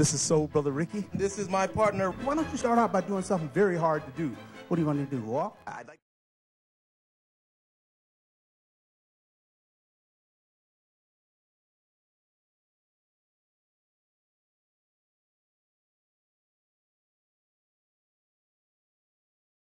This is Soul Brother Rickey. This is my partner. Why don't you start out by doing something very hard to do? What do you want to do? Walk? I'd like